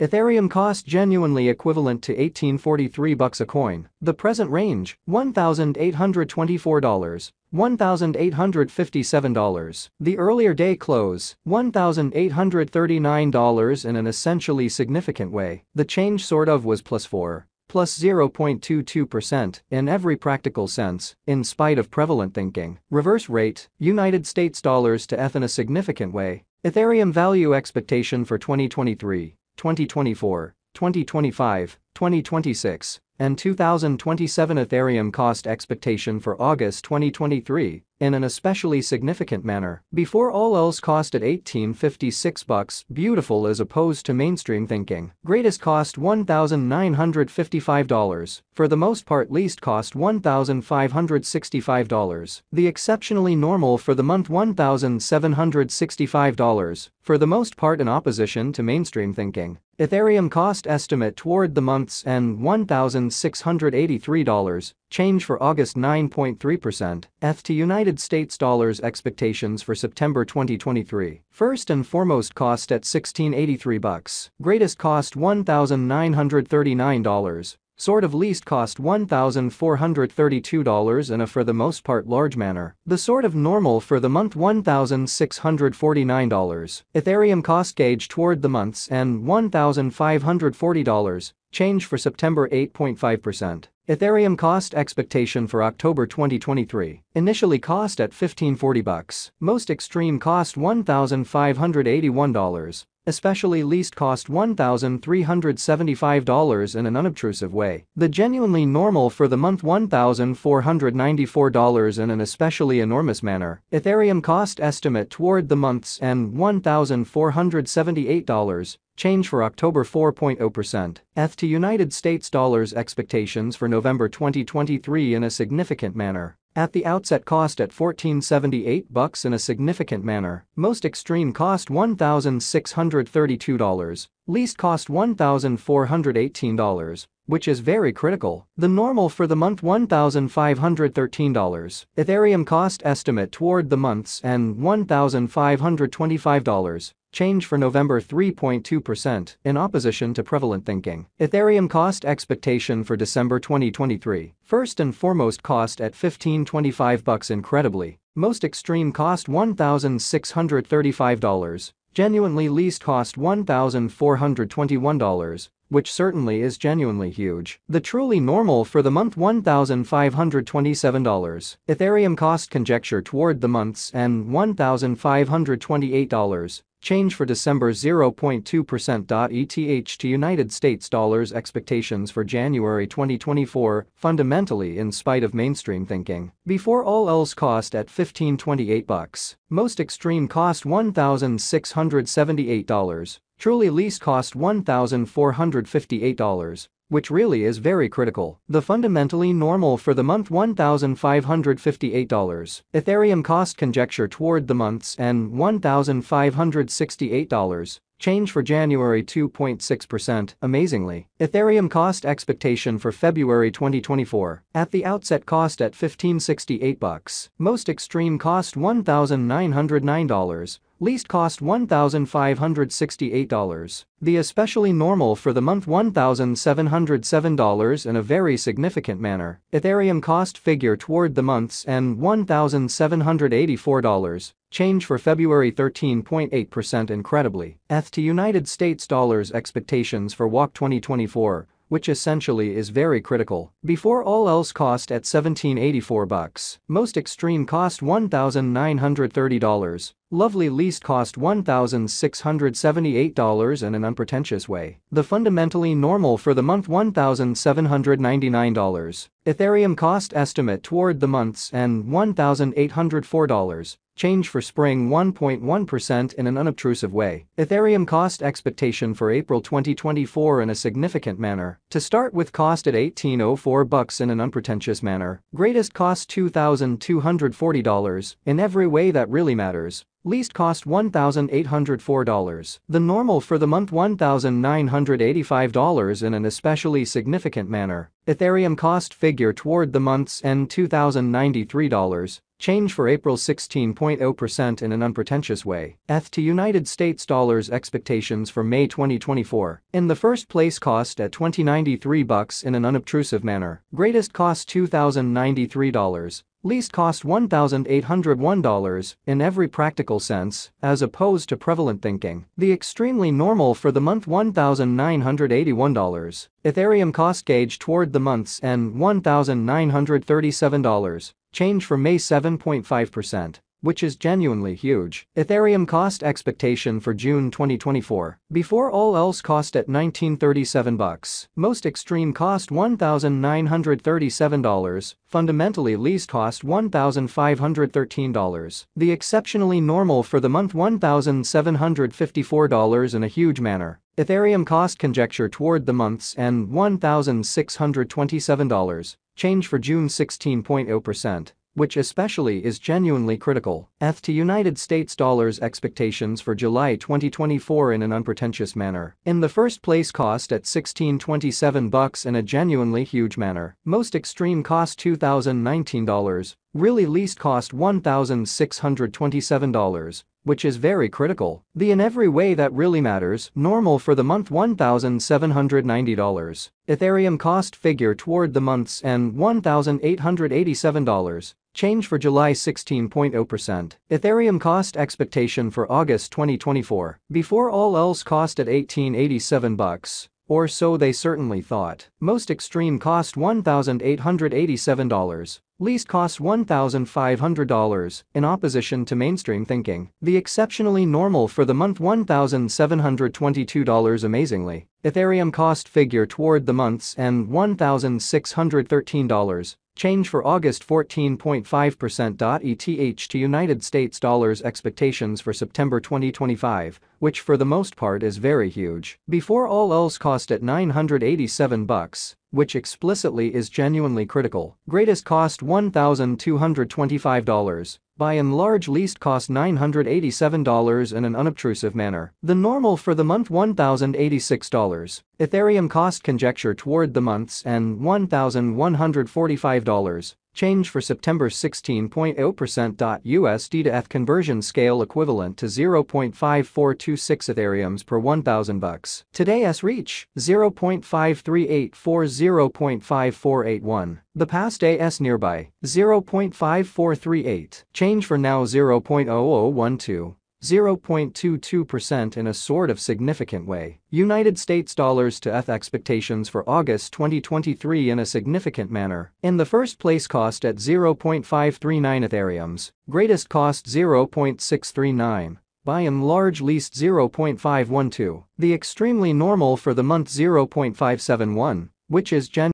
Ethereum cost genuinely equivalent to 1843 bucks a coin. The present range, $1,824. $1,857. The earlier day close, $1,839 in an essentially significant way. The change sort of was plus 4 plus 0.22% in every practical sense, in spite of prevalent thinking. Reverse rate, United States dollars to ETH in a significant way. Ethereum value expectation for 2023, 2024, 2025, 2026, and 2027 Ethereum cost expectation for August 2023 in an especially significant manner. Before all else cost at 1856 bucks, beautiful as opposed to mainstream thinking. Greatest cost $1,955. For the most part least cost $1,565. The exceptionally normal for the month $1,765. For the most part in opposition to mainstream thinking. Ethereum cost estimate toward the month's end $1,683, change for August 9.3%, ETH to United States dollars expectations for September 2023. First and foremost cost at 1683 bucks, greatest cost $1,939, sort of least cost $1,432 in a for the most part large manner, the sort of normal for the month $1,649. Ethereum cost gauge toward the month's and $1,540, change for September 8.5%. Ethereum cost expectation for October 2023. Initially cost at 1540 bucks. Most extreme cost $1,581 especially least cost $1,375 in an unobtrusive way. The genuinely normal for the month $1,494 in an especially enormous manner. Ethereum cost estimate toward the month's end $1,478, change for October 4.0%. ETH to United States dollars expectations for November 2023 in a significant manner. At the outset cost at 1478 bucks in a significant manner, most extreme cost $1,632, least cost $1,418, which is very critical. The normal for the month $1,513. Ethereum cost estimate toward the month's end $1,525, change for November 3.2% in opposition to prevalent thinking. Ethereum cost expectation for December 2023. First and foremost cost at 1525 bucks incredibly. Most extreme cost $1,635. Genuinely least cost $1,421 which certainly is genuinely huge. The truly normal for the month $1,527. Ethereum cost conjecture toward the month's end $1,528. Change for December 0.2%. ETH to United States dollars expectations for January 2024, fundamentally in spite of mainstream thinking. Before all else cost at 1528 bucks. Most extreme cost $1,678. Truly least cost $1,458 which really is very critical. The fundamentally normal for the month $1,558. Ethereum cost conjecture toward the month's and $1,568. Change for January 2.6%, amazingly. Ethereum cost expectation for February 2024. At the outset cost at 1568 bucks. Most extreme cost $1,909 least cost $1,568. The especially normal for the month $1,707 in a very significant manner. Ethereum cost figure toward the month's end $1,784. Change for February 13.8% incredibly. ETH to United States dollars expectations for WOC 2024 which essentially is very critical. Before all else cost at 1784 bucks. Most extreme cost $1,930. Lovely least cost $1,678 in an unpretentious way. The fundamentally normal for the month $1,799. Ethereum cost estimate toward the month's end $1,804 change for spring 1.1% in an unobtrusive way. Ethereum cost expectation for April 2024 in a significant manner. To start with cost at 1804 bucks in an unpretentious manner. Greatest cost $2,240 in every way that really matters. Least cost $1,804. The normal for the month $1,985 in an especially significant manner. Ethereum cost figure toward the month's end $2,093, change for April 16.0% in an unpretentious way. ETH to United States dollars expectations for May 2024. In the first place cost at 2093 bucks in an unobtrusive manner. Greatest cost $2,093. Least cost $1,801 in every practical sense, as opposed to prevalent thinking. The extremely normal for the month $1,981. Ethereum cost gauge toward the month's end $1,937. Change for May 7.5% which is genuinely huge. Ethereum cost expectation for June 2024. Before all else cost at 1937 bucks. Most extreme cost $1,937. Fundamentally least cost $1,513. The exceptionally normal for the month $1,754 in a huge manner. Ethereum cost conjecture toward the month's end $1,627. Change for June 16.0% which especially is genuinely critical. ETH to United States dollars expectations for July 2024 in an unpretentious manner. In the first place cost at 1627 bucks in a genuinely huge manner. Most extreme cost $2019, really least cost $1627 which is very critical. The in every way that really matters, normal for the month $1,790. Ethereum cost figure toward the month's end $1,887. Change for July 16.0%. Ethereum cost expectation for August 2024. Before all else cost at 1887 bucks. Or so they certainly thought. Most extreme cost $1,887. Least cost $1,500, in opposition to mainstream thinking. The exceptionally normal for the month $1,722 amazingly. Ethereum cost figure toward the month's end $1,613. Change for August 14.5%. ETH to United States dollars expectations for September 2025, which for the most part is very huge. Before all else cost at 987 bucks, which explicitly is genuinely critical. Greatest cost $1,225 by and large least cost $987 in an unobtrusive manner. The normal for the month $1,086. Ethereum cost conjecture toward the month's end $1,145. Change for September 16.0%. USD to ETH conversion scale equivalent to 0.5426 Ethereums per 1000 bucks. Today's reach 0.5384 0.5481. The past AS nearby 0.5438. Change for now 0.0012. 0.22% in a sort of significant way. United States dollars to ETH expectations for August 2023 in a significant manner. In the first place cost at 0.539 Ethereums, greatest cost 0.639 by and large least 0.512, the extremely normal for the month 0.571, which is gen